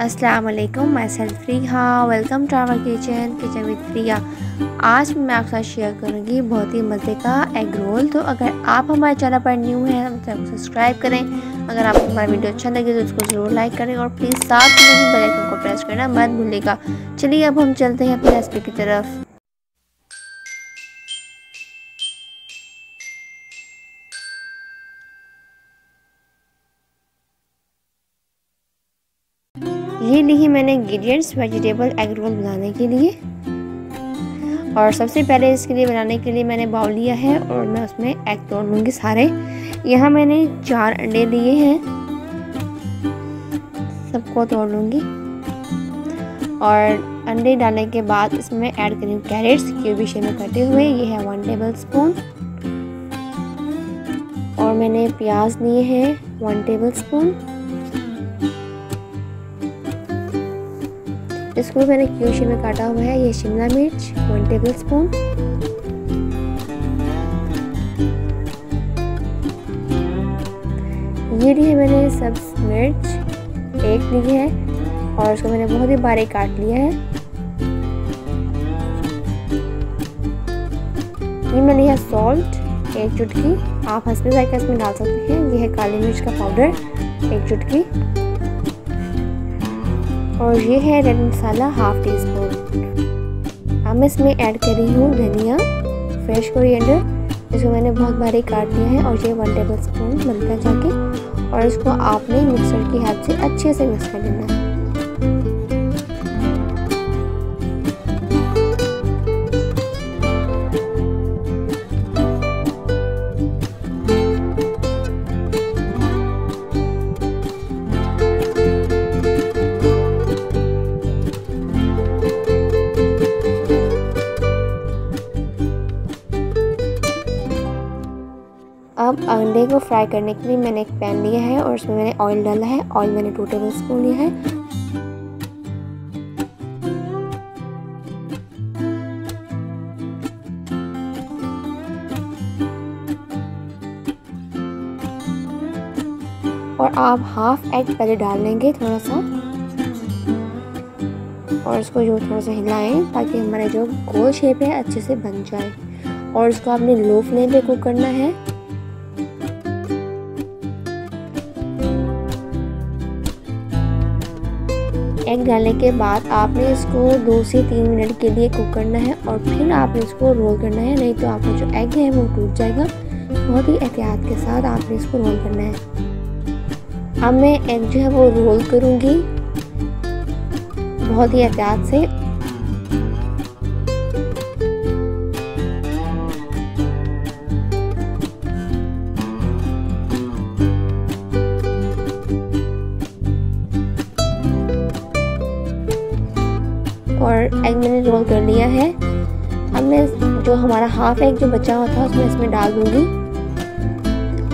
अस्सलाम वालेकुम मैं self Riya welcome to our kitchen kitchen with Riya आज मैं आपके साथ शेयर करूँगी बहुत ही मज़े का एग रोल तो अगर आप हमारे चैनल पर न्यू हैं तो चैनल को सब्सक्राइब करें. अगर आपको हमारा वीडियो अच्छा लगे तो उसको ज़रूर लाइक करें और प्लीज़ साथ में बेल आइकन को प्रेस करना मत भूलेगा चलिए अब हम चलते हैं अपनी रेसिपी की तरफ़. ये ली मैंने इंग्रेडिएंट्स वेजिटेबल एग रोल बनाने के लिए। और सबसे पहले इसके लिए बनाने के लिए मैंने बाउल लिया है और मैं उसमें एग तोड़ लूँगी सारे। यहाँ मैंने चार अंडे लिए हैं। सबको तोड़ लूँगी। और अंडे डालने के बाद इसमें ऐड करूँगी कैरेट्स क्यूबी शेप में कटे हुए। ये है वन टेबल स्पून और मैंने प्याज लिए हैं वन टेबल स्पून इसको मैंने क्यूशी में काटा हुआ है, ये शिमला मिर्च, वन टेबल स्पून ये ली है मैंने सब मिर्च, एक ली है, और उसको मैंने बहुत ही बारीक काट लिया है। ये मैंने लिया सॉल्ट एक चुटकी। आप हंसपे जायका इसमें डाल सकते हैं। ये है काली मिर्च का पाउडर एक चुटकी। और ये है red masala half teaspoon अब मैं इसमें ऐड कर रही हूँ धनिया, फ्रेश कोरिएंडर। जिसको मैंने बहुत बारीक काट लिया है और ये वन टेबल स्पून बनता जाके और इसको आपने मिक्सर की हेल्प से अच्छे से मिक्स कर लेना है। अब अंडे को फ्राई करने के लिए मैंने एक पैन लिया है और उसमें मैंने ऑयल डाला है। ऑयल मैंने टू टेबल स्पून लिया है। और आप हाफ़ एग पहले डाल लेंगे थोड़ा सा। और इसको जो थोड़ा सा हिलाएँ ताकि हमारे जो गोल शेप है, अच्छे से बन जाए। और इसको आपने लो फ्लेम पे कुक करना है। एग डालने के बाद आपने इसको दो से तीन मिनट के लिए कुक करना है और फिर आपने इसको रोल करना है, नहीं तो आपका जो एग है वो टूट जाएगा। बहुत ही एहतियात के साथ आपने इसको रोल करना है। अब मैं एग जो है वो रोल करूँगी। बहुत ही एहतियात से। और एग मैंने रोल कर लिया है। अब मैं जो हमारा हाफ़ एग जो बचा हुआ था, उसमें इसमें डाल दूँगी।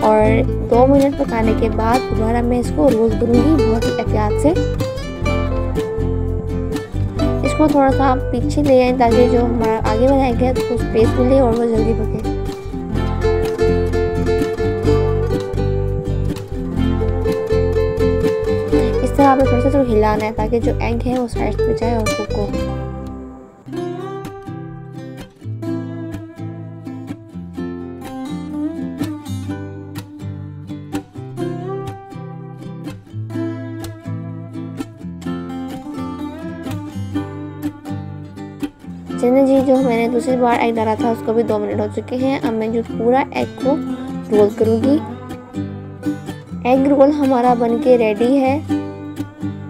और दो मिनट पकाने के बाद दोबारा मैं इसको रोल करूँगी बहुत ही एहतियात से। इसको थोड़ा सा पीछे ले आए ताकि जो हमारा आगे बनाया गया उसको स्पेस मिले और वो जल्दी पके। आपने थोड़ा सा हिलाना है ताकि जो एग है वो साइड पे जाए और कुक हो। चने जी, जो मैंने दूसरी बार एग डाला था, उसको भी दो मिनट हो चुके हैं। अब मैं जो पूरा एग को रोल करूँगी। एग रोल हमारा बनके रेडी है। ये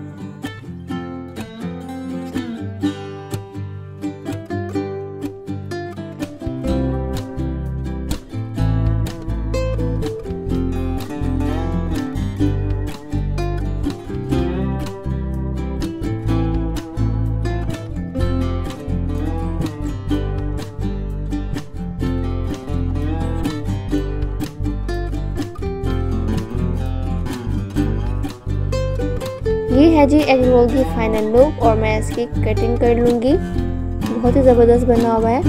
है जी एग रोल की फाइनल लुक और मैं इसकी कटिंग कर लूँगी। बहुत ही ज़बरदस्त बना हुआ है।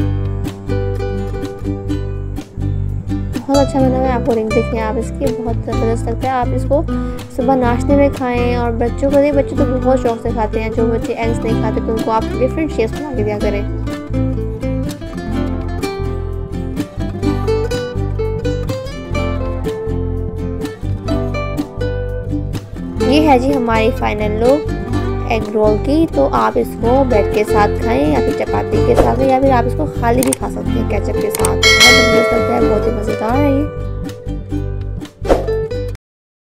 बहुत अच्छा बना हुआ है आपको रिंग देखें आप इसकी बहुत ज़बरदस्त लगता है। आप इसको सुबह नाश्ते में खाएँ, और बच्चों को नहीं, बच्चे तो बहुत शौक से खाते हैं। जो बच्चे एग्स नहीं खाते तो उनको आप डिफरेंट शेप्स बना के दिया करें। ये है जी हमारी फाइनल लुक एग रोल की। तो आप इसको ब्रेड के साथ खाएँ या फिर चपाती के साथ या फिर आप इसको खाली भी खा सकते हैं कैचअप के साथ। बहुत ही मज़ेदार है ये।